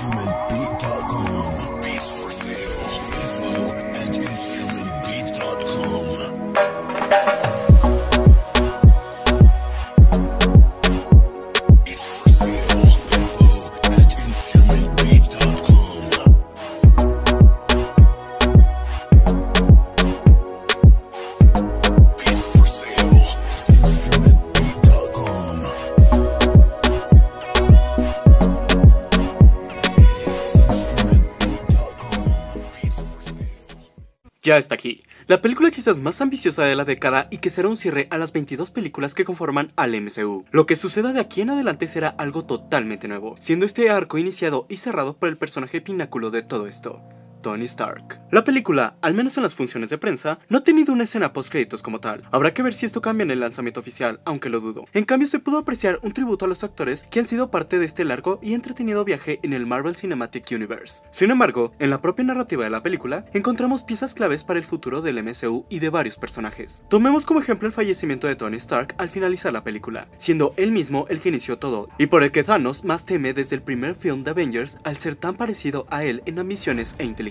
human Ya está aquí. La película quizás más ambiciosa de la década y que será un cierre a las 22 películas que conforman al MCU. Lo que suceda de aquí en adelante será algo totalmente nuevo, siendo este arco iniciado y cerrado por el personaje pináculo de todo esto. Tony Stark. La película, al menos en las funciones de prensa, no ha tenido una escena post créditos como tal. Habrá que ver si esto cambia en el lanzamiento oficial, aunque lo dudo. En cambio, se pudo apreciar un tributo a los actores que han sido parte de este largo y entretenido viaje en el Marvel Cinematic Universe. Sin embargo, en la propia narrativa de la película, encontramos piezas claves para el futuro del MCU y de varios personajes. Tomemos como ejemplo el fallecimiento de Tony Stark al finalizar la película, siendo él mismo el que inició todo, y por el que Thanos más teme desde el primer film de Avengers al ser tan parecido a él en ambiciones e inteligencia.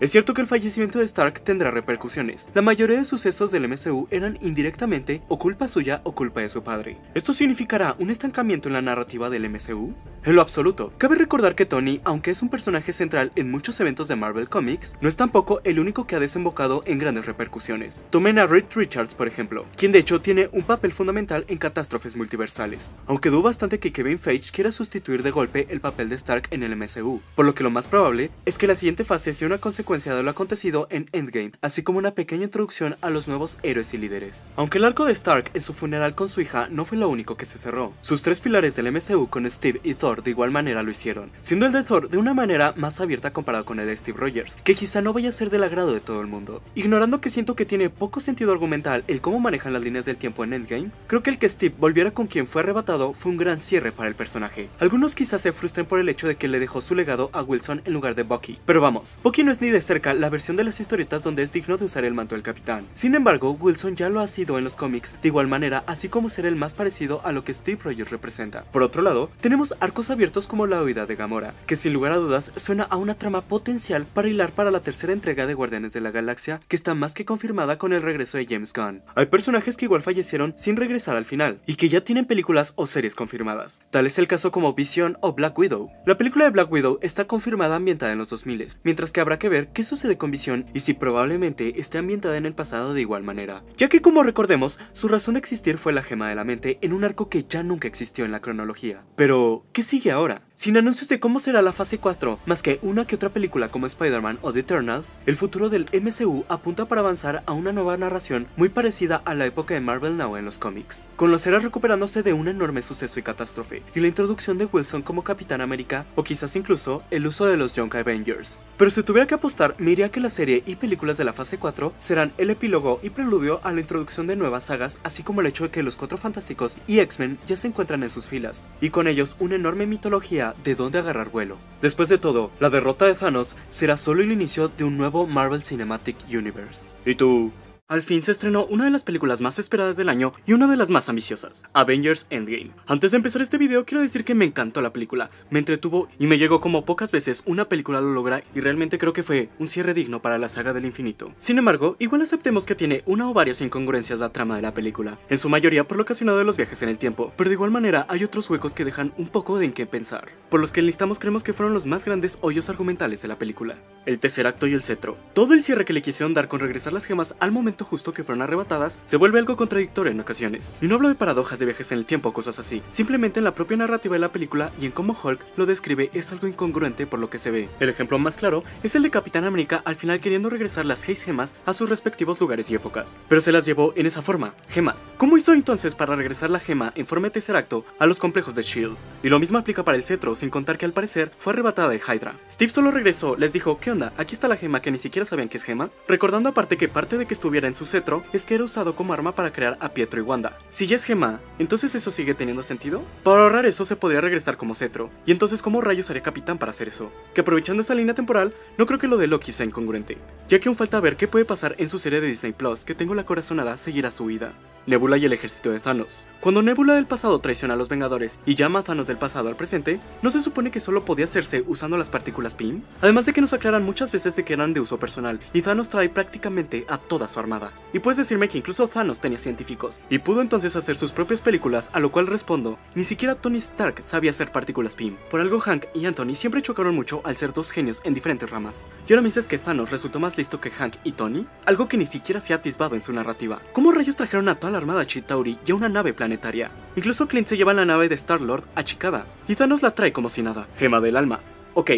Es cierto que el fallecimiento de Stark tendrá repercusiones. La mayoría de sucesos del MCU eran indirectamente o culpa suya o culpa de su padre. ¿Esto significará un estancamiento en la narrativa del MCU? En lo absoluto, cabe recordar que Tony, aunque es un personaje central en muchos eventos de Marvel Comics, no es tampoco el único que ha desembocado en grandes repercusiones. Tomen a Reed Richards, por ejemplo, quien de hecho tiene un papel fundamental en catástrofes multiversales, aunque dudo bastante que Kevin Feige quiera sustituir de golpe el papel de Stark en el MCU, por lo que lo más probable es que la siguiente fase una consecuencia de lo acontecido en Endgame, así como una pequeña introducción a los nuevos héroes y líderes. Aunque el arco de Stark en su funeral con su hija no fue lo único que se cerró, sus tres pilares del MCU con Steve y Thor de igual manera lo hicieron, siendo el de Thor de una manera más abierta comparado con el de Steve Rogers, que quizá no vaya a ser del agrado de todo el mundo. Ignorando que siento que tiene poco sentido argumental el cómo manejan las líneas del tiempo en Endgame, creo que el que Steve volviera con quien fue arrebatado fue un gran cierre para el personaje. Algunos quizás se frustren por el hecho de que le dejó su legado a Wilson en lugar de Bucky, pero vamos, Bucky no es ni de cerca la versión de las historietas donde es digno de usar el manto del capitán. Sin embargo, Wilson ya lo ha sido en los cómics de igual manera, así como ser el más parecido a lo que Steve Rogers representa. Por otro lado, tenemos arcos abiertos como la huida de Gamora, que sin lugar a dudas suena a una trama potencial para hilar para la tercera entrega de Guardianes de la Galaxia, que está más que confirmada con el regreso de James Gunn. Hay personajes que igual fallecieron sin regresar al final, y que ya tienen películas o series confirmadas. Tal es el caso como Vision o Black Widow. La película de Black Widow está confirmada ambientada en los 2000, mientras que habrá que ver qué sucede con Vision y si probablemente esté ambientada en el pasado de igual manera, ya que como recordemos, su razón de existir fue la gema de la mente en un arco que ya nunca existió en la cronología. Pero, ¿qué sigue ahora? Sin anuncios de cómo será la fase 4, más que una que otra película como Spider-Man o The Eternals, el futuro del MCU apunta para avanzar a una nueva narración muy parecida a la época de Marvel Now en los cómics, con los héroes recuperándose de un enorme suceso y catástrofe, y la introducción de Wilson como Capitán América, o quizás incluso el uso de los Young Avengers. Pero si tuviera que apostar, me iría que la serie y películas de la fase 4 serán el epílogo y preludio a la introducción de nuevas sagas, así como el hecho de que los Cuatro Fantásticos y X-Men ya se encuentran en sus filas, y con ellos una enorme mitología de dónde agarrar vuelo. Después de todo, la derrota de Thanos será solo el inicio de un nuevo Marvel Cinematic Universe. ¿Y tú? Al fin se estrenó una de las películas más esperadas del año y una de las más ambiciosas, Avengers Endgame. Antes de empezar este video quiero decir que me encantó la película, me entretuvo y me llegó como pocas veces una película lo logra y realmente creo que fue un cierre digno para la saga del infinito. Sin embargo, igual aceptemos que tiene una o varias incongruencias la trama de la película, en su mayoría por lo ocasionado de los viajes en el tiempo, pero de igual manera hay otros huecos que dejan un poco de en qué pensar, por los que enlistamos creemos que fueron los más grandes hoyos argumentales de la película. El tercer acto y el cetro. Todo el cierre que le quisieron dar con regresar las gemas al momento justo que fueron arrebatadas se vuelve algo contradictorio en ocasiones. Y no hablo de paradojas de viajes en el tiempo o cosas así, simplemente en la propia narrativa de la película y en cómo Hulk lo describe es algo incongruente por lo que se ve. El ejemplo más claro es el de Capitán América al final queriendo regresar las seis gemas a sus respectivos lugares y épocas, pero se las llevó en esa forma, gemas. ¿Cómo hizo entonces para regresar la gema en forma de tercer acto a los complejos de Shield? Y lo mismo aplica para el cetro, sin contar que al parecer fue arrebatada de Hydra. Steve solo regresó, les dijo, ¿qué onda? Aquí está la gema que ni siquiera sabían que es gema, recordando aparte que parte de que estuviera en su cetro es que era usado como arma para crear a Pietro y Wanda. Si ya es gema, ¿entonces eso sigue teniendo sentido? Para ahorrar eso se podría regresar como cetro, y entonces ¿cómo rayos haría Capitán para hacer eso? Que aprovechando esa línea temporal, no creo que lo de Loki sea incongruente, ya que aún falta ver qué puede pasar en su serie de Disney Plus que tengo la corazonada seguirá su vida. Nebula y el ejército de Thanos. Cuando Nebula del pasado traiciona a los Vengadores y llama a Thanos del pasado al presente, ¿no se supone que solo podía hacerse usando las partículas PIM? Además de que nos aclaran muchas veces de que eran de uso personal, y Thanos trae prácticamente a toda su Y puedes decirme que incluso Thanos tenía científicos, y pudo entonces hacer sus propias películas, a lo cual respondo, ni siquiera Tony Stark sabía hacer partículas PIM. Por algo Hank y Anthony siempre chocaron mucho al ser dos genios en diferentes ramas. Y ahora me dices que Thanos resultó más listo que Hank y Tony, algo que ni siquiera se ha atisbado en su narrativa. ¿Cómo rayos trajeron a toda la armada Chitauri y a una nave planetaria? Incluso Clint se lleva la nave de Star-Lord achicada, y Thanos la trae como si nada. Gema del alma. Ok,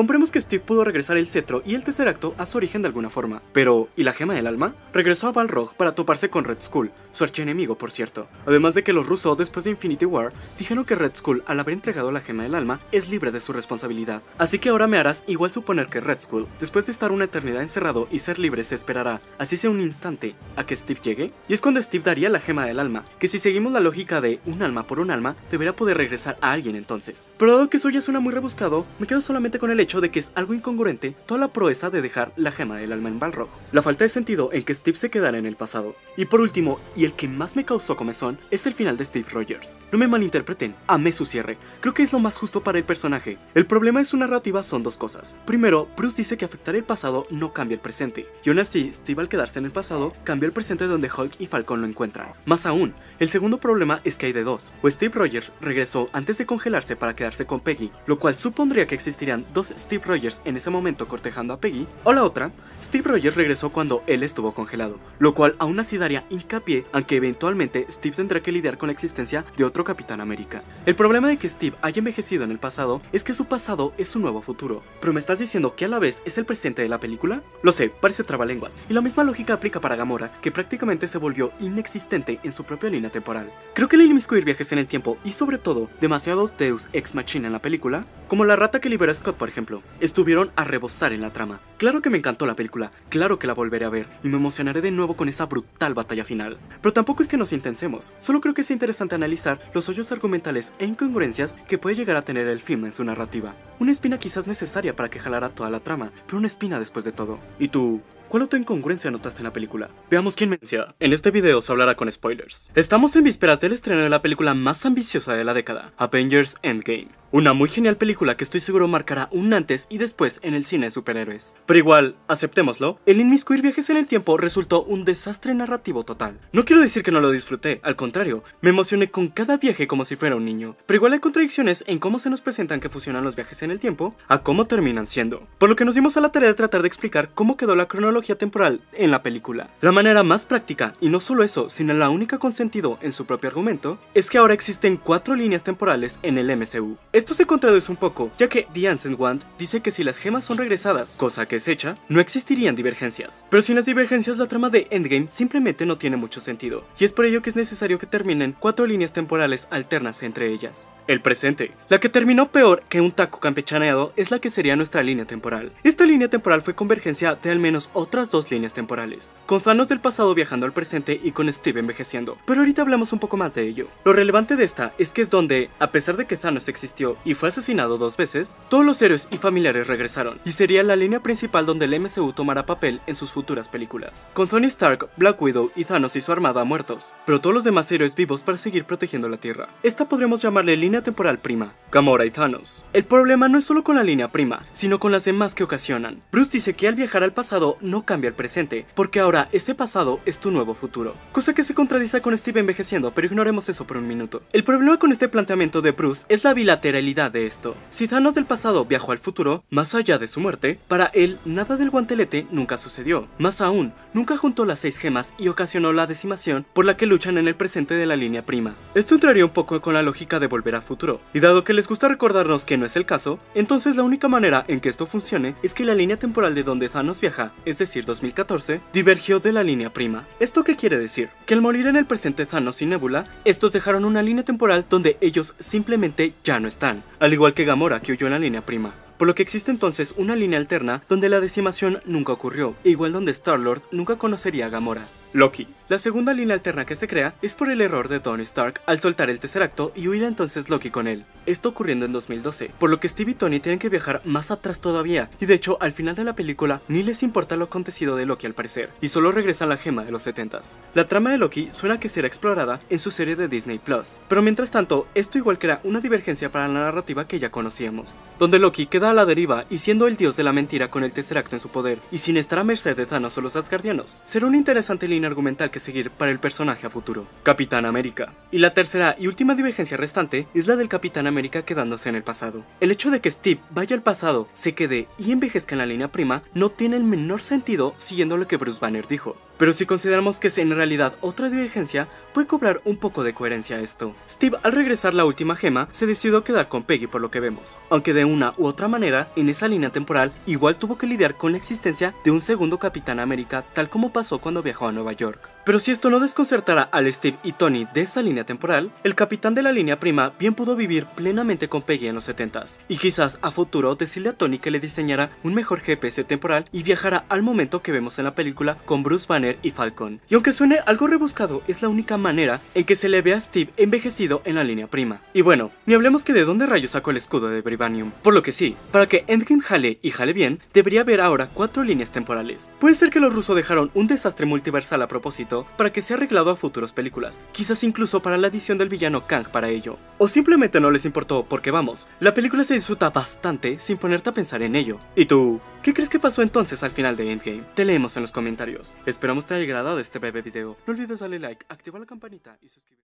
Compremos que Steve pudo regresar el cetro y el tercer acto a su origen de alguna forma. Pero, ¿y la gema del alma? Regresó a Balrog para toparse con Red Skull, su archienemigo por cierto. Además de que los rusos después de Infinity War dijeron que Red Skull al haber entregado la gema del alma es libre de su responsabilidad. Así que ahora me harás igual suponer que Red Skull, después de estar una eternidad encerrado y ser libre se esperará, así sea un instante, a que Steve llegue. Y es cuando Steve daría la gema del alma, que si seguimos la lógica de un alma por un alma, debería poder regresar a alguien entonces. Pero dado que eso ya suena muy rebuscado, me quedo solamente con el hecho de que es algo incongruente toda la proeza de dejar la gema del alma en Balrog. La falta de sentido en que Steve se quedara en el pasado. Y por último, y el que más me causó comezón, es el final de Steve Rogers. No me malinterpreten, amé su cierre. Creo que es lo más justo para el personaje. El problema de su narrativa son dos cosas. Primero, Bruce dice que afectar el pasado no cambia el presente. Y aún así, Steve al quedarse en el pasado, cambia el presente donde Hulk y Falcon lo encuentran. Más aún, el segundo problema es que hay de dos. O Steve Rogers regresó antes de congelarse para quedarse con Peggy, lo cual supondría que existirían dos Steve Rogers en ese momento cortejando a Peggy, o la otra, Steve Rogers regresó cuando él estuvo congelado, lo cual aún así daría hincapié a que eventualmente Steve tendrá que lidiar con la existencia de otro Capitán América. El problema de que Steve haya envejecido en el pasado es que su pasado es su nuevo futuro, pero me estás diciendo que a la vez es el presente de la película? Lo sé, parece trabalenguas, y la misma lógica aplica para Gamora, que prácticamente se volvió inexistente en su propia línea temporal. Creo que el inmiscuir viajes en el tiempo y sobre todo demasiados Deus Ex Machina en la película, como la rata que libera a Scott por ejemplo, estuvieron a rebosar en la trama. Claro que me encantó la película, claro que la volveré a ver y me emocionaré de nuevo con esa brutal batalla final. Pero tampoco es que nos intensemos, solo creo que es interesante analizar los hoyos argumentales e incongruencias que puede llegar a tener el film en su narrativa. Una espina quizás necesaria para que jalara toda la trama, pero una espina después de todo. ¿Y tú? ¿Cuál otra incongruencia notaste en la película? Veamos quién menciona. En este video se hablará con spoilers. Estamos en vísperas del estreno de la película más ambiciosa de la década, Avengers Endgame. Una muy genial película que estoy seguro marcará un antes y después en el cine de superhéroes. Pero igual, aceptémoslo, el inmiscuir viajes en el tiempo resultó un desastre narrativo total. No quiero decir que no lo disfruté, al contrario, me emocioné con cada viaje como si fuera un niño. Pero igual hay contradicciones en cómo se nos presentan que fusionan los viajes en el tiempo a cómo terminan siendo. Por lo que nos dimos a la tarea de tratar de explicar cómo quedó la cronología temporal en la película. La manera más práctica, y no solo eso, sino la única con sentido en su propio argumento, es que ahora existen cuatro líneas temporales en el MCU. Esto se contradice un poco, ya que The Ancient One dice que si las gemas son regresadas, cosa que es hecha, no existirían divergencias. Pero sin las divergencias la trama de Endgame simplemente no tiene mucho sentido, y es por ello que es necesario que terminen cuatro líneas temporales alternas entre ellas. El presente. La que terminó peor que un taco campechaneado es la que sería nuestra línea temporal. Esta línea temporal fue convergencia de al menos otras dos líneas temporales, con Thanos del pasado viajando al presente y con Steve envejeciendo. Pero ahorita hablamos un poco más de ello. Lo relevante de esta es que es donde, a pesar de que Thanos existió y fue asesinado dos veces, todos los héroes y familiares regresaron, y sería la línea principal donde el MCU tomará papel en sus futuras películas, con Tony Stark, Black Widow y Thanos y su armada muertos, pero todos los demás héroes vivos para seguir protegiendo la Tierra. Esta podremos llamarle línea temporal prima, Gamora y Thanos. El problema no es solo con la línea prima, sino con las demás que ocasionan. Bruce dice que al viajar al pasado no cambia el presente, porque ahora ese pasado es tu nuevo futuro, cosa que se contradice con Steve envejeciendo, pero ignoremos eso por un minuto. El problema con este planteamiento de Bruce es la bilateralidad de esto. Si Thanos del pasado viajó al futuro, más allá de su muerte, para él nada del guantelete nunca sucedió. Más aún, nunca juntó las seis gemas y ocasionó la decimación por la que luchan en el presente de la línea prima. Esto entraría un poco con la lógica de volver a futuro, y dado que les gusta recordarnos que no es el caso, entonces la única manera en que esto funcione es que la línea temporal de donde Thanos viaja, es decir 2014, divergió de la línea prima. ¿Esto qué quiere decir? Que al morir en el presente Thanos y Nebula, estos dejaron una línea temporal donde ellos simplemente ya no están, al igual que Gamora que huyó en la línea prima. Por lo que existe entonces una línea alterna donde la decimación nunca ocurrió, igual donde Star-Lord nunca conocería a Gamora. Loki. La segunda línea alterna que se crea es por el error de Tony Stark al soltar el tercer acto y huir entonces Loki con él. Esto ocurriendo en 2012, por lo que Steve y Tony tienen que viajar más atrás todavía, y de hecho al final de la película ni les importa lo acontecido de Loki al parecer, y solo regresan la gema de los 70s. La trama de Loki suena que será explorada en su serie de Disney Plus, pero mientras tanto, esto igual crea una divergencia para la narrativa que ya conocíamos, donde Loki queda a la deriva y siendo el dios de la mentira con el tercer acto en su poder, y sin estar a merced de Thanos o los Asgardianos. Será una interesante línea argumental que seguir para el personaje a futuro. Capitán América. Y la tercera y última divergencia restante es la del Capitán América quedándose en el pasado. El hecho de que Steve vaya al pasado, se quede y envejezca en la línea prima no tiene el menor sentido siguiendo lo que Bruce Banner dijo. Pero si consideramos que es en realidad otra divergencia, puede cobrar un poco de coherencia esto. Steve al regresar la última gema se decidió quedar con Peggy por lo que vemos, aunque de una u otra manera en esa línea temporal igual tuvo que lidiar con la existencia de un segundo Capitán América tal como pasó cuando viajó a Nueva York. Pero si esto no desconcertara al Steve y Tony de esa línea temporal, el capitán de la línea prima bien pudo vivir plenamente con Peggy en los 70s, y quizás a futuro decirle a Tony que le diseñara un mejor GPS temporal y viajara al momento que vemos en la película con Bruce Banner y Falcon. Y aunque suene algo rebuscado, es la única manera en que se le ve a Steve envejecido en la línea prima. Y bueno, ni hablemos que de dónde rayos sacó el escudo de Brivanium. Por lo que sí, para que Endgame jale y jale bien, debería haber ahora cuatro líneas temporales. Puede ser que los rusos dejaron un desastre multiversal a propósito para que sea arreglado a futuras películas, quizás incluso para la edición del villano Kang para ello. O simplemente no les importó porque vamos, la película se disfruta bastante sin ponerte a pensar en ello. ¿Y tú? ¿Qué crees que pasó entonces al final de Endgame? Te leemos en los comentarios. Esperamos te haya agradado este breve video. No olvides darle like, activar la campanita y suscribirte.